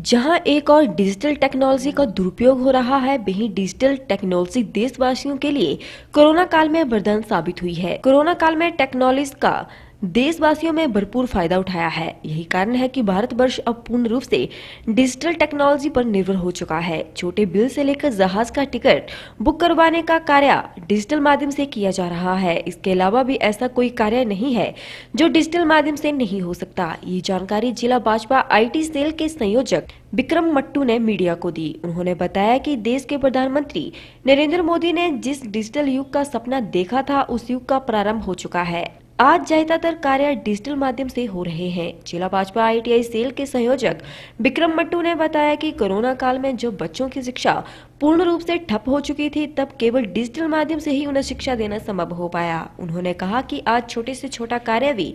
जहाँ एक और डिजिटल टेक्नोलॉजी का दुरुपयोग हो रहा है, वही डिजिटल टेक्नोलॉजी देशवासियों के लिए कोरोना काल में वरदान साबित हुई है। कोरोना काल में टेक्नोलॉजी का देशवासियों में भरपूर फ़ायदा उठाया है। यही कारण है कि भारतवर्ष अब पूर्ण रूप से डिजिटल टेक्नोलॉजी पर निर्भर हो चुका है। छोटे बिल से लेकर जहाज़ का टिकट, बुक करवाने का कार्य डिजिटल माध्यम से किया जा रहा है। इसके अलावा भी ऐसा कोई कार्य नहीं है जो डिजिटल माध्यम से नहीं हो सकता। ये जानकारी जिला भाजपा आईटी सेल के संयोजक विक्रम मट्टू ने मीडिया को दी। उन्होंने बताया कि देश के प्रधानमंत्री नरेंद्र मोदी ने जिस डिजिटल युग का सपना देखा था, उस युग का प्रारंभ हो चुका है। आज ज़्यादातर कार्य डिजिटल माध्यम से हो रहे हैं। जिला भाजपा आईटीआई सेल के संयोजक विक्रम मट्टू ने बताया कि कोरोना काल में जो बच्चों की शिक्षा पूर्ण रूप से ठप हो चुकी थी, तब केवल डिजिटल माध्यम से ही उन्हें शिक्षा देना संभव हो पाया। उन्होंने कहा कि आज छोटे से छोटा कार्य भी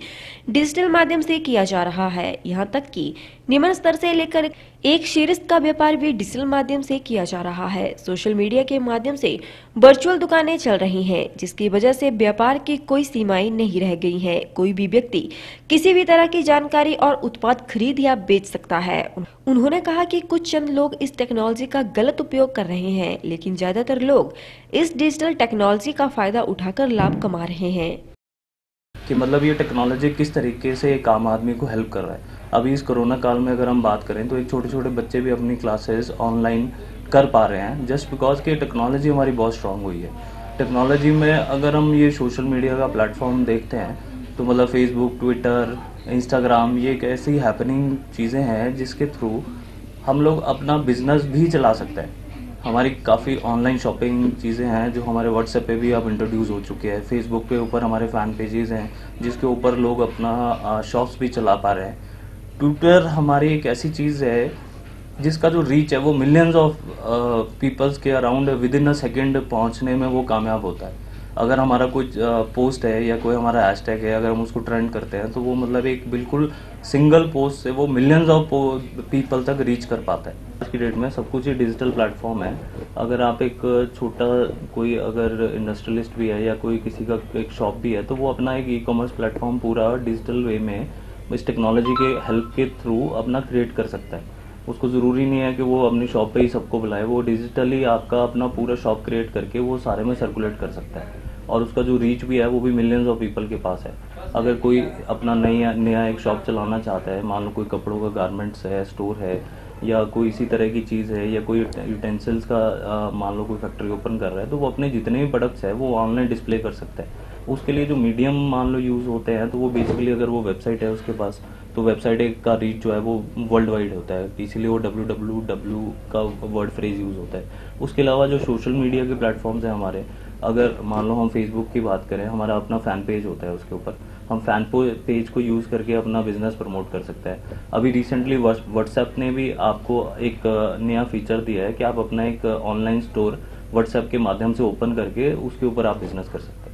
डिजिटल माध्यम से किया जा रहा है। यहाँ तक कि निम्न स्तर से लेकर एक शीर्ष का व्यापार भी डिजिटल माध्यम से किया जा रहा है। सोशल मीडिया के माध्यम से वर्चुअल दुकानें चल रही हैं, जिसकी वजह से व्यापार की कोई सीमाएँ नहीं रह गई हैं। कोई भी व्यक्ति किसी भी तरह की जानकारी और उत्पाद खरीद या बेच सकता है। उन्होंने कहा कि कुछ चंद लोग इस टेक्नोलॉजी का गलत उपयोग कर रहे हैं, लेकिन ज़्यादातर लोग इस डिजिटल टेक्नोलॉजी का फ़ायदा उठाकर लाभ कमा रहे हैं। कि मतलब ये टेक्नोलॉजी किस तरीके से एक आम आदमी को हेल्प कर रहा है। अभी इस कोरोना काल में अगर हम बात करें तो एक छोटे छोटे बच्चे भी अपनी क्लासेस ऑनलाइन कर पा रहे हैं जस्ट बिकॉज़ कि टेक्नोलॉजी हमारी बहुत स्ट्रांग हुई है। टेक्नोलॉजी में अगर हम ये सोशल मीडिया का प्लेटफॉर्म देखते हैं तो मतलब फेसबुक ट्विटर इंस्टाग्राम ये एक ऐसी हैपनिंग चीज़ें हैं जिसके थ्रू हम लोग अपना बिज़नेस भी चला सकते हैं। हमारी काफ़ी ऑनलाइन शॉपिंग चीज़ें हैं जो हमारे व्हाट्सएप पे भी अब इंट्रोड्यूस हो चुके हैं। फेसबुक के ऊपर हमारे फ़ैन पेजेस हैं, जिसके ऊपर लोग अपना शॉप्स भी चला पा रहे हैं। ट्विटर हमारी एक ऐसी चीज़ है, जिसका जो रीच है, वो मिलियंस ऑफ़ पीपल्स के around within a second पहुँचने में वो कामयाब होता है। अगर हमारा कोई पोस्ट है या कोई हमारा हैशटैग है, अगर हम उसको ट्रेंड करते हैं तो वो मतलब एक बिल्कुल सिंगल पोस्ट से वो मिलियंस ऑफ़ पीपल तक रीच कर पाता है। आज की डेट में सब कुछ ही डिजिटल प्लेटफॉर्म है। अगर आप एक छोटा कोई अगर इंडस्ट्रियलिस्ट भी है या कोई किसी का एक शॉप भी है तो वो अपना एक ई कॉमर्स प्लेटफॉर्म पूरा डिजिटल वे में इस टेक्नोलॉजी के हेल्प के थ्रू अपना क्रिएट कर सकता है। उसको ज़रूरी नहीं है कि वो अपनी शॉप पे ही सबको बुलाए। वो डिजिटली आपका अपना पूरा शॉप क्रिएट करके वो सारे में सर्कुलेट कर सकता है। और उसका जो रीच भी है, वो भी मिलियंस ऑफ़ पीपल के पास है। अगर कोई अपना नया नया एक शॉप चलाना चाहता है, मान लो कोई कपड़ों का गारमेंट्स है स्टोर है, या कोई इसी तरह की चीज़ है, या कोई यूटेंसिल्स का मान लो कोई फैक्ट्री ओपन कर रहा है तो वो अपने जितने भी प्रोडक्ट्स है, वो ऑनलाइन डिस्प्ले कर सकता है। उसके लिए जो मीडियम मान लो यूज़ होते हैं तो वो बेसिकली अगर वो वेबसाइट है उसके पास तो वेबसाइट का रीच जो है वो वर्ल्ड वाइड होता है। इसीलिए वो डब्ल्यू डब्ल्यू डब्ल्यू का वर्ड फ्रेज यूज़ होता है। उसके अलावा जो सोशल मीडिया के प्लेटफॉर्म्स हैं हमारे, अगर मान लो हम फेसबुक की बात करें, हमारा अपना फ़ैन पेज होता है उसके ऊपर। हम फ़ैन पेज को यूज़ करके अपना बिज़नेस प्रमोट कर सकते हैं। अभी रिसेंटली व्हाट्सएप ने भी आपको एक, नया फीचर दिया है कि आप अपना एक ऑनलाइन स्टोर व्हाट्सएप के माध्यम से ओपन करके उसके ऊपर आप बिज़नेस कर सकते हैं।